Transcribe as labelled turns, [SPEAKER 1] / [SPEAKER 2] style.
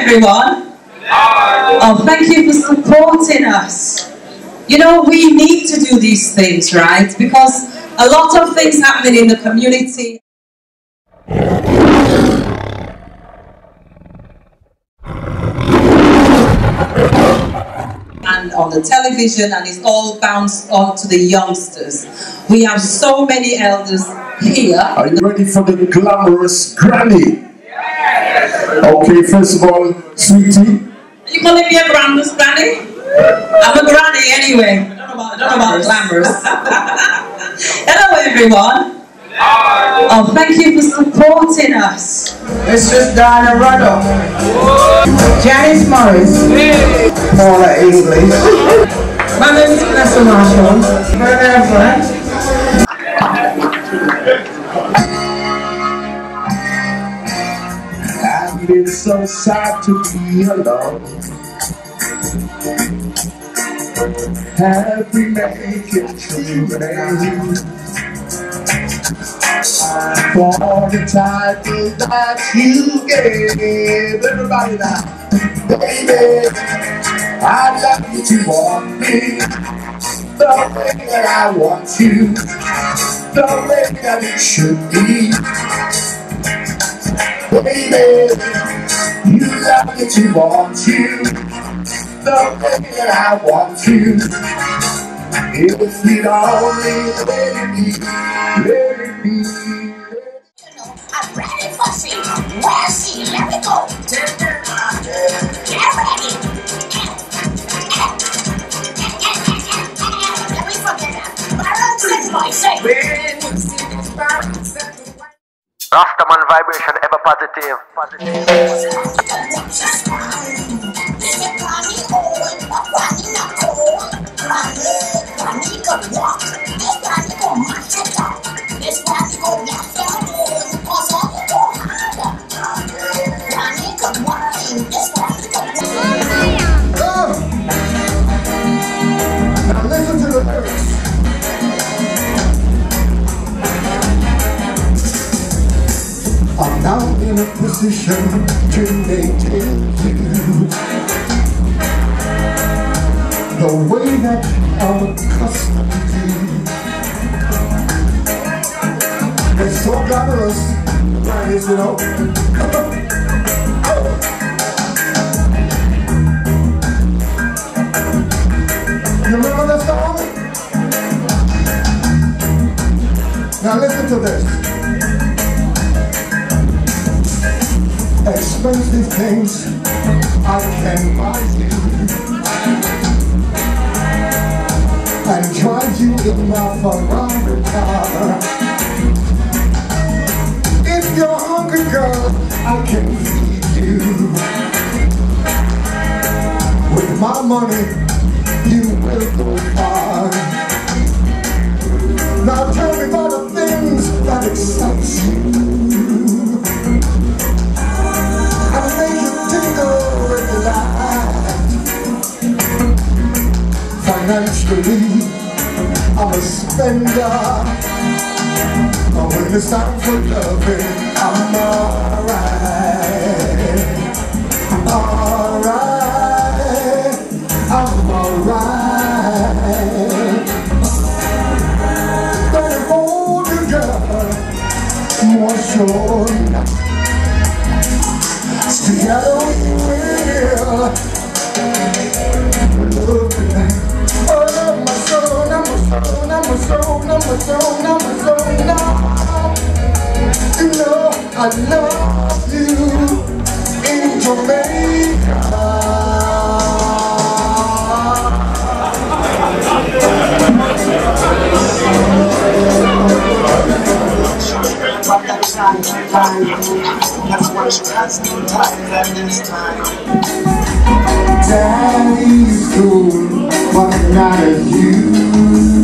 [SPEAKER 1] everyone. Oh, thank you for supporting us. You know, we need to do these things, right? Because a lot of things happening in the community. And on the television, and it's all bounced on to the youngsters. We have so many elders here.
[SPEAKER 2] Are you ready for the glamorous granny? Okay, first of all, sweetie.
[SPEAKER 1] Are you calling me a glamorous granny? I'm a granny anyway. I don't know about, I don't know about glamorous. Hello, everyone. Oh, thank you for supporting us.
[SPEAKER 3] This is Donna Rudolph. Janice Morris. Paula English. My name is Vanessa Marshall. Whatever.
[SPEAKER 2] Been so sad to be alone. Happy making children. For the title that you gave everybody now. Baby, I'd like you to want me the way that I want you, the way that it should be. Baby, you love me to want you, the way that I want you. If you'd only let it be, let it be.
[SPEAKER 4] I'm ready for she. Where's she? Let me go. Get ready. Let me forget that. But I don't my say.
[SPEAKER 5] Rastaman vibration ever positive. Positive.
[SPEAKER 2] I'm now in a position to maintain you the way that I'm accustomed to. It's so glamorous, right? You know. You remember that song? Now listen to this. Things I can buy you and drive you in my Ferrari car. If you're hungry, girl, I can feed you. With my money, you will go far. I'm spender. But when it's time for loving, I'm alright. Alright. I'm alright. Gonna hold you, girl, more sure. Together soul, my soul, my soul, now. You I love you in Jamaica. Daddy's cool, but not you.